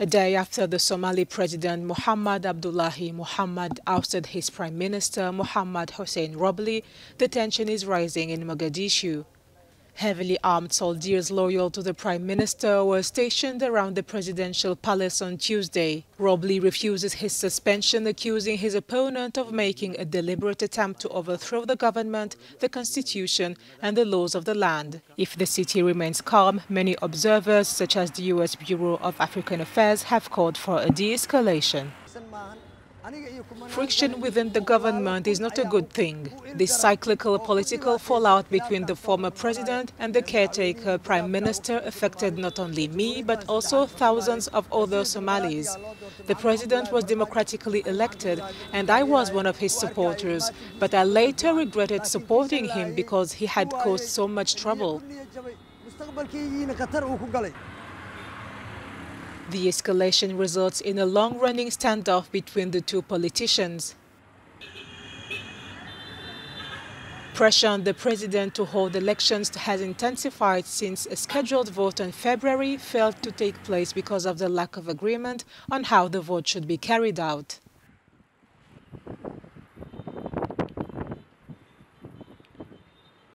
A day after the Somali president Mohamed Abdullahi Mohamed ousted his prime minister Mohamed Hussein Roble, the tension is rising in Mogadishu. Heavily armed soldiers loyal to the prime minister were stationed around the presidential palace on Tuesday. Roble refuses his suspension, accusing his opponent of making a deliberate attempt to overthrow the government, the constitution and the laws of the land. If the city remains calm, many observers, such as the U.S. Bureau of African Affairs, have called for a de-escalation. Friction within the government is not a good thing. The cyclical political fallout between the former president and the caretaker prime minister affected not only me, but also thousands of other Somalis. The president was democratically elected, and I was one of his supporters, but I later regretted supporting him because he had caused so much trouble. The escalation results in a long-running standoff between the two politicians. Pressure on the president to hold elections has intensified since a scheduled vote in February failed to take place because of the lack of agreement on how the vote should be carried out.